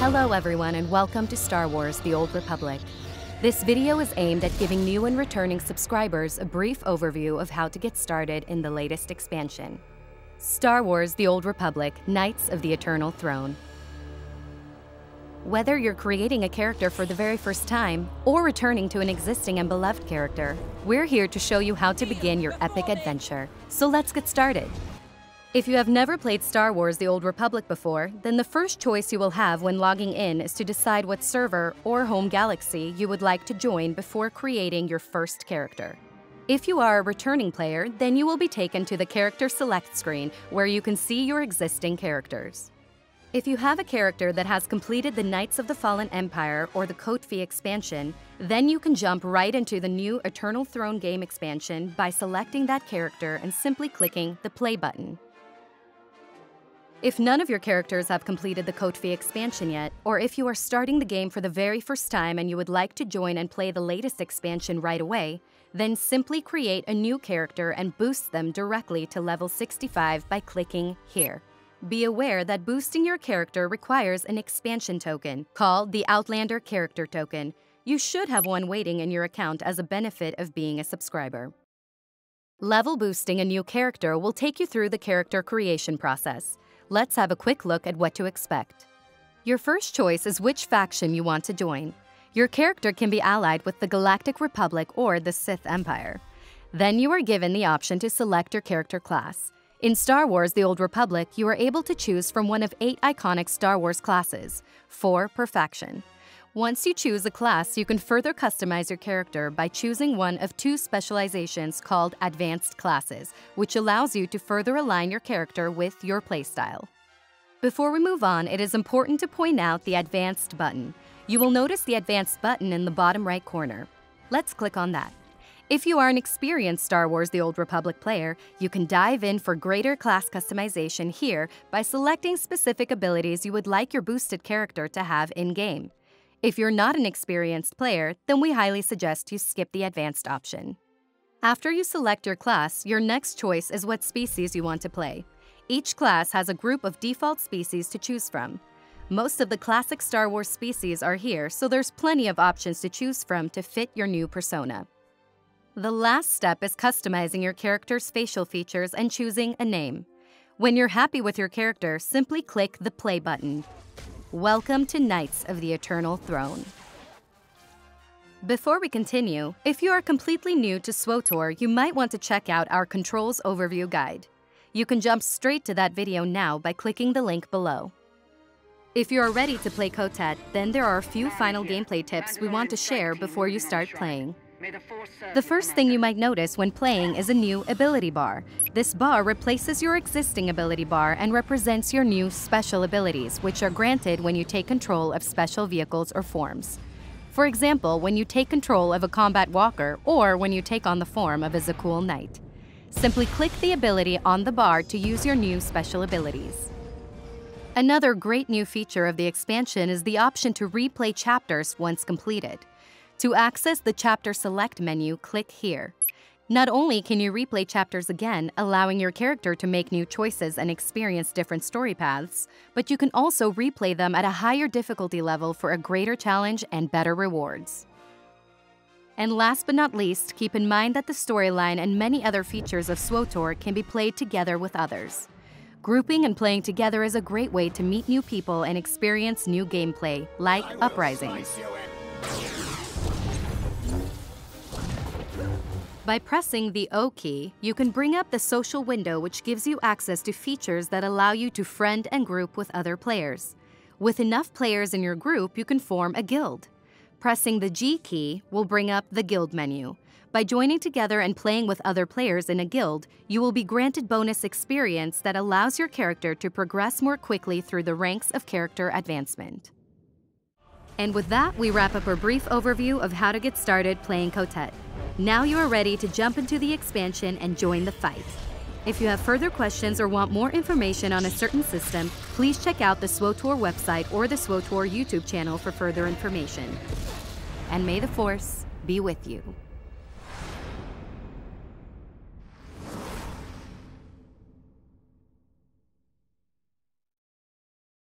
Hello everyone and welcome to Star Wars The Old Republic. This video is aimed at giving new and returning subscribers a brief overview of how to get started in the latest expansion. Star Wars The Old Republic Knights of the Eternal Throne. Whether you're creating a character for the very first time or returning to an existing and beloved character, we're here to show you how to begin your epic adventure. So let's get started. If you have never played Star Wars The Old Republic before, then the first choice you will have when logging in is to decide what server or home galaxy you would like to join before creating your first character. If you are a returning player, then you will be taken to the Character Select screen where you can see your existing characters. If you have a character that has completed the Knights of the Fallen Empire or the KOTFE expansion, then you can jump right into the new Eternal Throne game expansion by selecting that character and simply clicking the play button. If none of your characters have completed the KOTFE expansion yet, or if you are starting the game for the very first time and you would like to join and play the latest expansion right away, then simply create a new character and boost them directly to level 65 by clicking here. Be aware that boosting your character requires an expansion token, called the Outlander Character Token. You should have one waiting in your account as a benefit of being a subscriber. Level boosting a new character will take you through the character creation process. Let's have a quick look at what to expect. Your first choice is which faction you want to join. Your character can be allied with the Galactic Republic or the Sith Empire. Then you are given the option to select your character class. In Star Wars The Old Republic, you are able to choose from one of eight iconic Star Wars classes, four per faction. Once you choose a class, you can further customize your character by choosing one of two specializations called Advanced Classes, which allows you to further align your character with your playstyle. Before we move on, it is important to point out the Advanced button. You will notice the Advanced button in the bottom right corner. Let's click on that. If you are an experienced Star Wars The Old Republic player, you can dive in for greater class customization here by selecting specific abilities you would like your boosted character to have in-game. If you're not an experienced player, then we highly suggest you skip the advanced option. After you select your class, your next choice is what species you want to play. Each class has a group of default species to choose from. Most of the classic Star Wars species are here, so there's plenty of options to choose from to fit your new persona. The last step is customizing your character's facial features and choosing a name. When you're happy with your character, simply click the play button. Welcome to Knights of the Eternal Throne. Before we continue, if you are completely new to SWTOR, you might want to check out our Controls Overview Guide. You can jump straight to that video now by clicking the link below. If you are ready to play KOTET, then there are a few final gameplay tips we want to share before you start playing. The first thing you might notice when playing is a new ability bar. This bar replaces your existing ability bar and represents your new special abilities, which are granted when you take control of special vehicles or forms. For example, when you take control of a combat walker or when you take on the form of a Zakuul Knight. Simply click the ability on the bar to use your new special abilities. Another great new feature of the expansion is the option to replay chapters once completed. To access the Chapter Select menu, click here. Not only can you replay chapters again, allowing your character to make new choices and experience different story paths, but you can also replay them at a higher difficulty level for a greater challenge and better rewards. And last but not least, keep in mind that the storyline and many other features of SWTOR can be played together with others. Grouping and playing together is a great way to meet new people and experience new gameplay, like Uprisings. By pressing the O key, you can bring up the social window which gives you access to features that allow you to friend and group with other players. With enough players in your group, you can form a guild. Pressing the G key will bring up the guild menu. By joining together and playing with other players in a guild, you will be granted bonus experience that allows your character to progress more quickly through the ranks of character advancement. And with that, we wrap up our brief overview of how to get started playing KOTET. Now you are ready to jump into the expansion and join the fight. If you have further questions or want more information on a certain system, please check out the SWTOR website or the SWTOR YouTube channel for further information. And may the Force be with you.